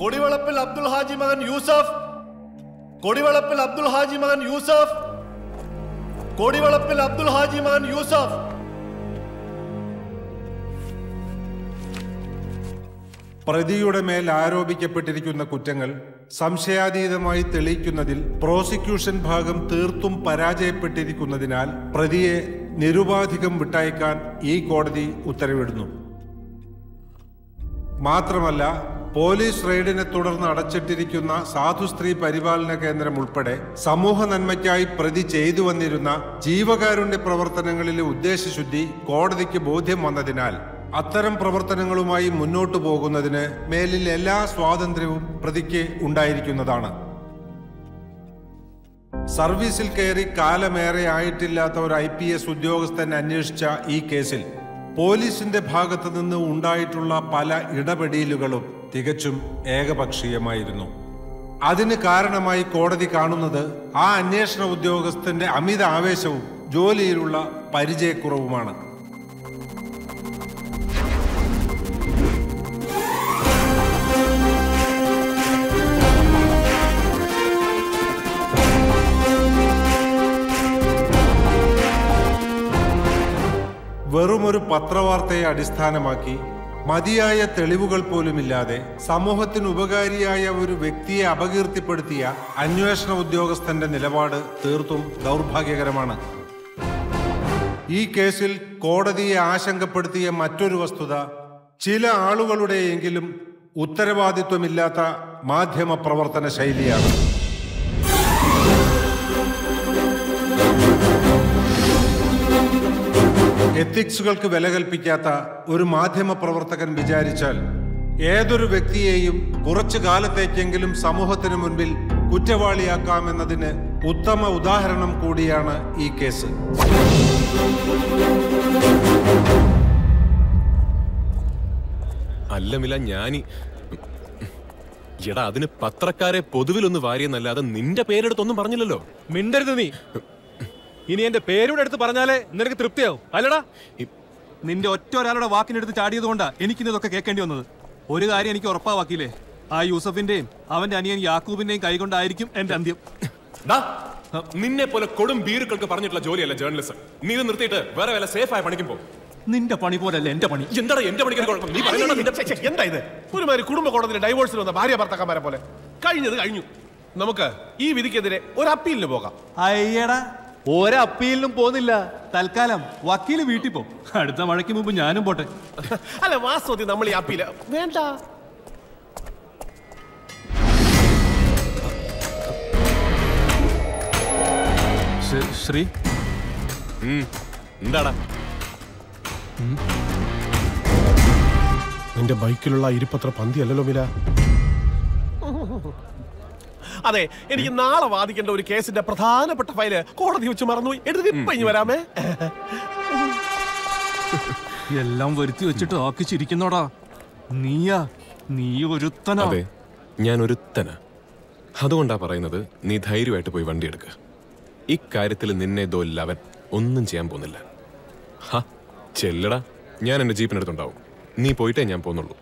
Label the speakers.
Speaker 1: കൊടിവളപ്പിൽ അബ്ദുൽ ഹാജി മകൻ യൂസഫ്. കൊടിവളപ്പിൽ അബ്ദുൽ ഹാജി മകൻ യൂസഫ്. കൊടിവളപ്പിൽ അബ്ദുൽ ഹാജി മകൻ യൂസഫ്.
Speaker 2: പ്രതിയുടെ മേൽ ആരോപിക്കപ്പെട്ടിരിക്കുന്ന കുറ്റങ്ങൾ സംശയാതീതമായി തെളിയിക്കുന്നതിൽ പ്രോസിക്യൂഷൻ ഭാഗം തീർത്തും പരാജയപ്പെട്ടിരിക്കുന്നതിനാൽ പ്രതിയെ നിരുപാധികം വിട്ടയക്കാൻ ഈ കോടതി ഉത്തരവിടുന്നു. മാത്രമല്ല പോലീസ് റെയ്ഡിനെ തുടർന്ന് അടച്ചിട്ടിരിക്കുന്ന സാധു സ്ത്രീ പരിപാലന കേന്ദ്രം ഉൾപ്പെടെ സമൂഹ നന്മയ്ക്കായി പ്രതി ചെയ്തു വന്നിരുന്ന ജീവകാരുണ്യ പ്രവർത്തനങ്ങളിലെ ഉദ്ദേശശുദ്ധി കോടതിക്ക് ബോധ്യം വന്നതിനാൽ അത്തരം പ്രവർത്തനങ്ങളുമായി മുന്നോട്ടു പോകുന്നതിന് മേലിൽ എല്ലാ സ്വാതന്ത്ര്യവും പ്രതിക്ക് ഉണ്ടായിരിക്കുന്നതാണ്. സർവീസിൽ കയറി കാലമേറെ ആയിട്ടില്ലാത്ത ഒരു ഐ പി എസ് ഉദ്യോഗസ്ഥൻ അന്വേഷിച്ച ഈ കേസിൽ പോലീസിന്റെ ഭാഗത്തു നിന്ന് ഉണ്ടായിട്ടുള്ള പല ഇടപെടലുകളും തികച്ചും ഏകപക്ഷീയമായിരുന്നു. അതിന് കാരണമായി കോടതി കാണുന്നത് ആ അന്വേഷണ ഉദ്യോഗസ്ഥന്റെ അമിത ആവേശവും ജോലിയിലുള്ള പരിചയക്കുറവുമാണ്. വെറുമൊരു പത്രവാർത്തയെ അടിസ്ഥാനമാക്കി മതിയായ തെളിവുകൾ പോലുമില്ലാതെ സമൂഹത്തിന് ഉപകാരിയായ ഒരു വ്യക്തിയെ അപകീർത്തിപ്പെടുത്തിയ അന്വേഷണ ഉദ്യോഗസ്ഥന്റെ നിലപാട് തീർത്തും ദൗർഭാഗ്യകരമാണ്. ഈ കേസിൽ കോടതിയെ ആശങ്കപ്പെടുത്തിയ മറ്റൊരു വസ്തുത ചില ആളുകളുടെയെങ്കിലും ഉത്തരവാദിത്വമില്ലാത്ത മാധ്യമ പ്രവർത്തന ശൈലിയാണ്. എത്തിക്സുകൾക്ക് വില കൽപ്പിക്കാത്ത ഒരു മാധ്യമ പ്രവർത്തകൻ വിചാരിച്ചാൽ ഏതൊരു വ്യക്തിയെയും കുറച്ചു കാലത്തേക്കെങ്കിലും സമൂഹത്തിന് മുൻപിൽ കുറ്റവാളിയാക്കാമെന്നതിന് ഉത്തമ ഉദാഹരണം കൂടിയാണ് ഈ കേസ്.
Speaker 3: അല്ലമില്ല ഞാനി ഞാനീ എടാ അതിന് പത്രക്കാരെ പൊതുവിലൊന്ന് വാരിയെന്നല്ലാതെ നിന്റെ പേരെടുത്തൊന്നും പറഞ്ഞില്ലല്ലോ.
Speaker 4: മിണ്ടരുത് നീ. ഇനി എന്റെ പേരൂടെ എടുത്ത് പറഞ്ഞാലേ നിനക്ക് തൃപ്തിയാവും. അല്ലടാ. നിന്റെ ഒറ്റ ഒരാളുടെ വാക്കിനെടുത്ത് ചാടിയത് കൊണ്ടാ എനിക്കിന്നതൊക്കെ കേൾക്കേണ്ടി വന്നത്. ഒരു കാര്യം എനിക്ക് ഉറപ്പാവാക്കിയില്ലേ? ആ യൂസഫിന്റെയും അവന്റെ അനിയൻ യാക്കൂബിന്റെയും കൈകൊണ്ടായിരിക്കും എന്റെ അന്ത്യം.
Speaker 3: നിന്നെ പോലെ കൊടും ബീറുകൾക്ക് പറഞ്ഞിട്ടുള്ള ജോലിയല്ല ജേർണലിസം നീ ഇത് നിർത്തിയിട്ട് വേറെ വല്ല സേഫ് ആയ പണിക്കും പോ.
Speaker 4: നിന്റെ പണി പോലല്ല എന്റെ പണി.
Speaker 3: എന്താ എന്റെ പണിക്ക് നീ പറയുന്നത്
Speaker 5: എന്താ ഇത്? ഒരുമാതിരി കുടുംബ കോടതിയിൽ ഡൈവോഴ്സിൽ വന്ന ഭാര്യ ഭർത്താക്കന്മാരെ പോലെ. കഴിഞ്ഞത് കഴിഞ്ഞു. നമുക്ക് ഈ വിധിക്കെതിരെ ഒരു അപ്പീലിന് പോകാം.
Speaker 4: അയ്യടാ. ഒരപ്പീലിനും പോന്നില്ല തൽക്കാലം വക്കീൽ വീട്ടിൽ പോ. അടുത്ത മഴയ്ക്ക് മുമ്പ് ഞാനും പോട്ടെ.
Speaker 5: അല്ല വാസ്തവത്തിൽ നമ്മൾ ഈ അപ്പീൽ. വേണ്ട.
Speaker 4: ശ്രീ- ശ്രീ?
Speaker 3: എന്താടാ?
Speaker 5: നിന്റെ ബൈക്കിലുള്ള ഇരിപ്പത്ര പന്തി അല്ലല്ലോ മില അതെ എനിക്ക് നാളെ വാദിക്കേണ്ട ഒരു കേസിന്റെ പ്രധാനപ്പെട്ട ഫയൽ കോടതി വെച്ച് മറന്നുപോയി. എടുത്ത് ഇപ്പൊ ഇനി വരാമേ.
Speaker 4: എല്ലാം വരുത്തി വെച്ചിട്ട് ആക്കിച്ചിരിക്കുന്നോടാ. നീയാ നീ ഒരുത്തനാ.
Speaker 3: അതെ ഞാൻ ഒരുത്തന. അതുകൊണ്ടാ പറയുന്നത് നീ ധൈര്യമായിട്ട് പോയി വണ്ടി എടുക്കുക ഇക്കാര്യത്തിൽ നിന്നെ ദോ ലവൻ ഒന്നും ചെയ്യാൻ പോകുന്നില്ല. ഹ ചെല്ലടാ. ഞാൻ എന്റെ ജീപ്പിനടുത്തുണ്ടാവും. നീ പോയിട്ടേ ഞാൻ പോന്നുള്ളൂ.